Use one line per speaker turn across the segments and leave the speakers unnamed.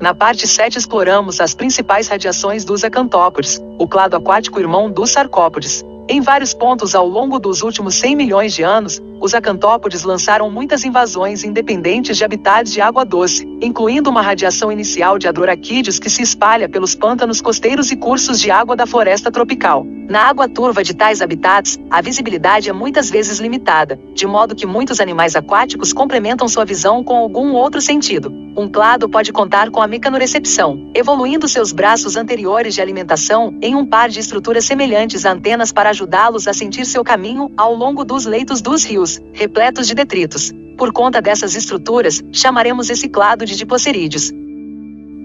Na parte 7 exploramos as principais radiações dos acantópodes, o clado aquático irmão dos sarcópodes. Em vários pontos ao longo dos últimos 100 milhões de anos, os acantópodes lançaram muitas invasões independentes de habitats de água doce, incluindo uma radiação inicial de adoraquídeos que se espalha pelos pântanos costeiros e cursos de água da floresta tropical. Na água turva de tais habitats, a visibilidade é muitas vezes limitada, de modo que muitos animais aquáticos complementam sua visão com algum outro sentido. Um clado pode contar com a mecanorecepção, evoluindo seus braços anteriores de alimentação em um par de estruturas semelhantes a antenas para ajudá-los a sentir seu caminho ao longo dos leitos dos rios, repletos de detritos. Por conta dessas estruturas, chamaremos esse clado de dipocerídeos.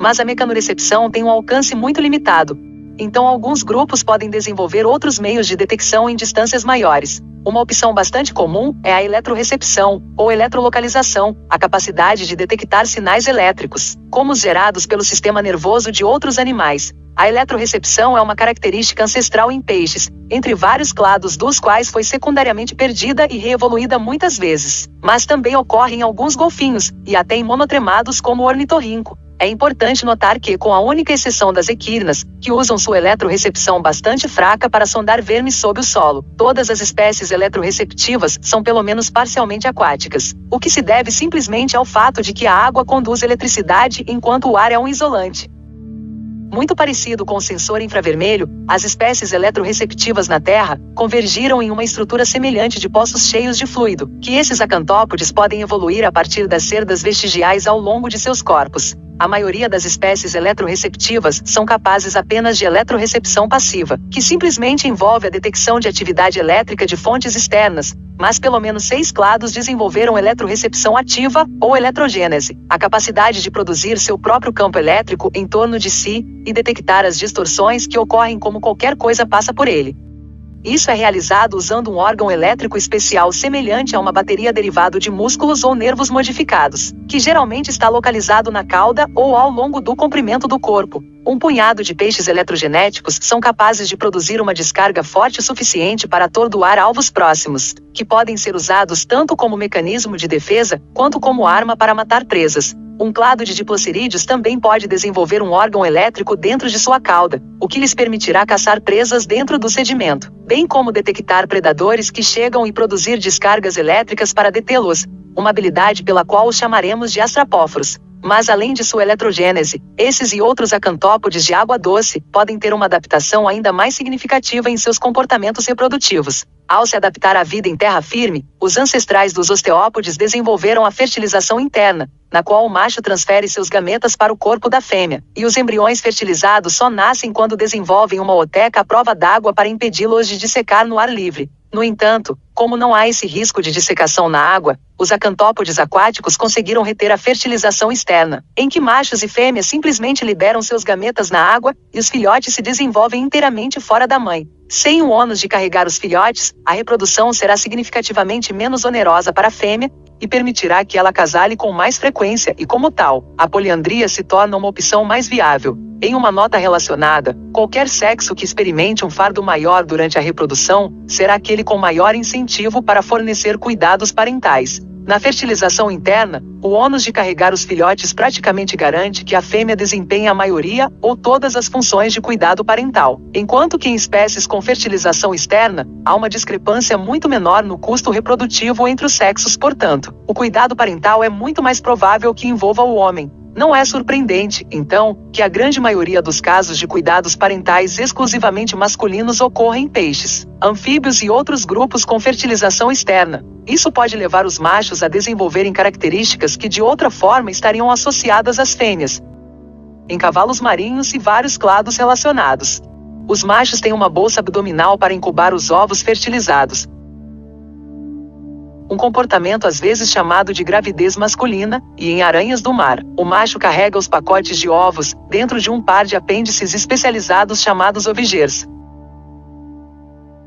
Mas a mecanorecepção tem um alcance muito limitado, então alguns grupos podem desenvolver outros meios de detecção em distâncias maiores. Uma opção bastante comum é a eletrorecepção, ou eletrolocalização, a capacidade de detectar sinais elétricos, como os gerados pelo sistema nervoso de outros animais. A eletrorecepção é uma característica ancestral em peixes, entre vários clados dos quais foi secundariamente perdida e reevoluída muitas vezes. Mas também ocorre em alguns golfinhos, e até em monotremados como o ornitorrinco. É importante notar que, com a única exceção das equirnas, que usam sua eletrorecepção bastante fraca para sondar vermes sob o solo, todas as espécies eletroreceptivas são pelo menos parcialmente aquáticas, o que se deve simplesmente ao fato de que a água conduz eletricidade enquanto o ar é um isolante. Muito parecido com o sensor infravermelho, as espécies eletroreceptivas na Terra convergiram em uma estrutura semelhante de poços cheios de fluido, que esses acantópodes podem evoluir a partir das cerdas vestigiais ao longo de seus corpos. A maioria das espécies eletroreceptivas são capazes apenas de eletrorecepção passiva, que simplesmente envolve a detecção de atividade elétrica de fontes externas, mas pelo menos seis clados desenvolveram eletrorecepção ativa, ou eletrogênese, a capacidade de produzir seu próprio campo elétrico em torno de si e detectar as distorções que ocorrem como qualquer coisa passa por ele. Isso é realizado usando um órgão elétrico especial semelhante a uma bateria derivado de músculos ou nervos modificados, que geralmente está localizado na cauda ou ao longo do comprimento do corpo. Um punhado de peixes eletrogenéticos são capazes de produzir uma descarga forte o suficiente para atordoar alvos próximos, que podem ser usados tanto como mecanismo de defesa quanto como arma para matar presas. Um clado de dipocerídeos também pode desenvolver um órgão elétrico dentro de sua cauda, o que lhes permitirá caçar presas dentro do sedimento, bem como detectar predadores que chegam e produzir descargas elétricas para detê-los, uma habilidade pela qual os chamaremos de astrapóforos. Mas além de sua eletrogênese, esses e outros acantópodes de água doce podem ter uma adaptação ainda mais significativa em seus comportamentos reprodutivos. Ao se adaptar à vida em terra firme, os ancestrais dos osteópodes desenvolveram a fertilização interna, na qual o macho transfere seus gametas para o corpo da fêmea, e os embriões fertilizados só nascem quando desenvolvem uma oteca à prova d'água para impedi-los de dissecar no ar livre. No entanto, como não há esse risco de dissecação na água, os acantópodes aquáticos conseguiram reter a fertilização externa, em que machos e fêmeas simplesmente liberam seus gametas na água e os filhotes se desenvolvem inteiramente fora da mãe. Sem o ônus de carregar os filhotes, a reprodução será significativamente menos onerosa para a fêmea e permitirá que ela casale com mais frequência e, como tal, a poliandria se torna uma opção mais viável. Em uma nota relacionada, qualquer sexo que experimente um fardo maior durante a reprodução será aquele com maior incentivo para fornecer cuidados parentais. Na fertilização interna, o ônus de carregar os filhotes praticamente garante que a fêmea desempenhe a maioria ou todas as funções de cuidado parental, enquanto que em espécies com fertilização externa, há uma discrepância muito menor no custo reprodutivo entre os sexos, portanto, o cuidado parental é muito mais provável que envolva o homem, não é surpreendente, então, que a grande maioria dos casos de cuidados parentais exclusivamente masculinos ocorra em peixes, anfíbios e outros grupos com fertilização externa. Isso pode levar os machos a desenvolverem características que de outra forma estariam associadas às fêmeas. Em cavalos marinhos e vários clados relacionados. Os machos têm uma bolsa abdominal para incubar os ovos fertilizados, um comportamento às vezes chamado de gravidez masculina, e em aranhas do mar, o macho carrega os pacotes de ovos dentro de um par de apêndices especializados chamados ovigers.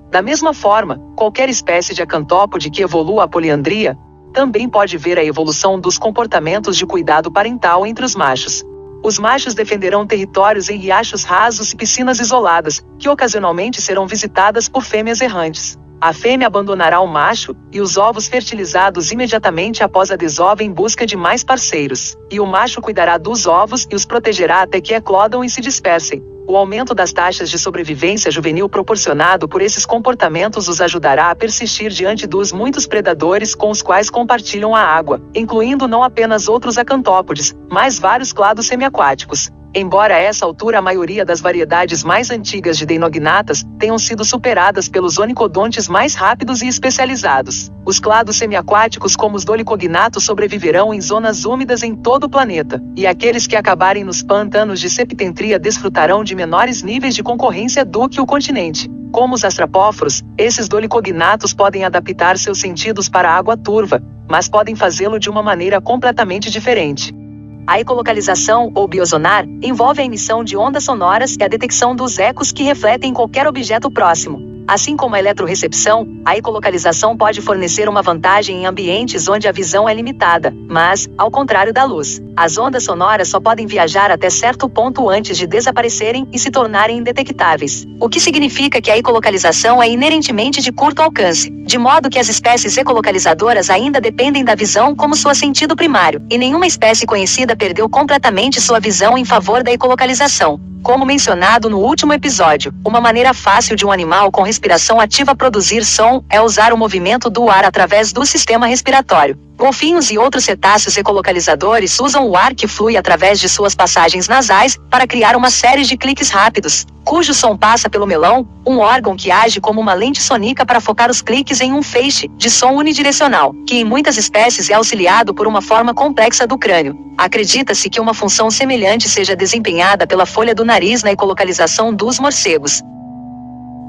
Da mesma forma, qualquer espécie de acantópode que evolua a poliandria também pode ver a evolução dos comportamentos de cuidado parental entre os machos. Os machos defenderão territórios em riachos rasos e piscinas isoladas, que ocasionalmente serão visitadas por fêmeas errantes. A fêmea abandonará o macho, e os ovos fertilizados imediatamente após a desova em busca de mais parceiros. E o macho cuidará dos ovos e os protegerá até que eclodam e se dispersem. O aumento das taxas de sobrevivência juvenil proporcionado por esses comportamentos os ajudará a persistir diante dos muitos predadores com os quais compartilham a água, incluindo não apenas outros acantópodes, mas vários clados semiaquáticos. Embora a essa altura a maioria das variedades mais antigas de Deinognatas tenham sido superadas pelos onicodontes mais rápidos e especializados, os clados semiaquáticos como os dolicognatos sobreviverão em zonas úmidas em todo o planeta, e aqueles que acabarem nos pantanos de septentria desfrutarão de menores níveis de concorrência do que o continente. Como os astrapóforos, esses dolicognatos podem adaptar seus sentidos para a água turva, mas podem fazê-lo de uma maneira completamente diferente. A ecolocalização, ou biosonar, envolve a emissão de ondas sonoras e a detecção dos ecos que refletem qualquer objeto próximo. Assim como a eletrorecepção, a ecolocalização pode fornecer uma vantagem em ambientes onde a visão é limitada, mas, ao contrário da luz, as ondas sonoras só podem viajar até certo ponto antes de desaparecerem e se tornarem indetectáveis. O que significa que a ecolocalização é inerentemente de curto alcance, de modo que as espécies ecolocalizadoras ainda dependem da visão como seu sentido primário, e nenhuma espécie conhecida perdeu completamente sua visão em favor da ecolocalização. Como mencionado no último episódio, uma maneira fácil de um animal com respiração ativa produzir som é usar o movimento do ar através do sistema respiratório. Golfinhos e outros cetáceos ecolocalizadores usam o ar que flui através de suas passagens nasais para criar uma série de cliques rápidos, cujo som passa pelo melão, um órgão que age como uma lente sônica para focar os cliques em um feixe de som unidirecional, que em muitas espécies é auxiliado por uma forma complexa do crânio. Acredita-se que uma função semelhante seja desempenhada pela folha do nariz na ecolocalização dos morcegos.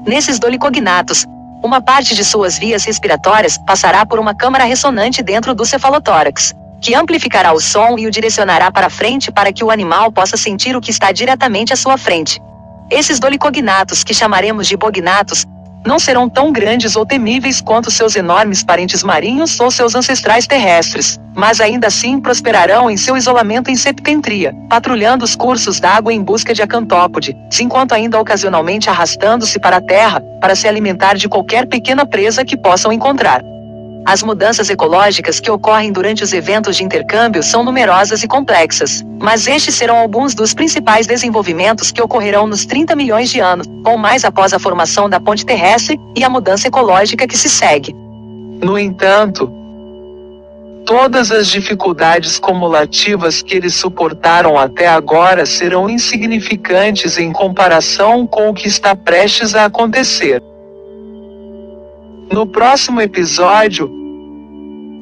Nesses dolicognatos, uma parte de suas vias respiratórias passará por uma câmara ressonante dentro do cefalotórax, que amplificará o som e o direcionará para frente para que o animal possa sentir o que está diretamente à sua frente. Esses dolicognatos, que chamaremos de bognatos, não serão tão grandes ou temíveis quanto seus enormes parentes marinhos ou seus ancestrais terrestres, mas ainda assim prosperarão em seu isolamento em septentria, patrulhando os cursos d'água em busca de acantópode, enquanto ainda ocasionalmente arrastando-se para a terra, para se alimentar de qualquer pequena presa que possam encontrar. As mudanças ecológicas que ocorrem durante os eventos de intercâmbio são numerosas e complexas, mas estes serão alguns dos principais desenvolvimentos que ocorrerão nos 30 milhões de anos, ou mais após a formação da ponte terrestre e a mudança ecológica que se segue.
No entanto, todas as dificuldades cumulativas que eles suportaram até agora serão insignificantes em comparação com o que está prestes a acontecer. No próximo episódio,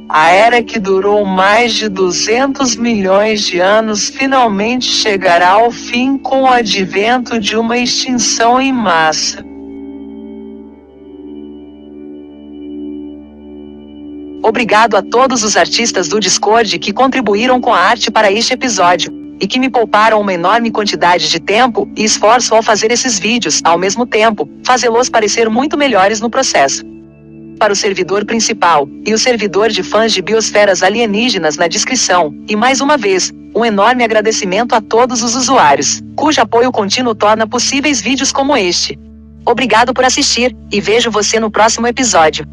a era que durou mais de 200 milhões de anos finalmente chegará ao fim com o advento de uma extinção em massa.
Obrigado a todos os artistas do Discord que contribuíram com a arte para este episódio, e que me pouparam uma enorme quantidade de tempo e esforço ao fazer esses vídeos, ao mesmo tempo, fazê-los parecer muito melhores no processo para o servidor principal, e o servidor de fãs de biosferas alienígenas na descrição, e mais uma vez, um enorme agradecimento a todos os usuários, cujo apoio contínuo torna possíveis vídeos como este. Obrigado por assistir, e vejo você no próximo episódio.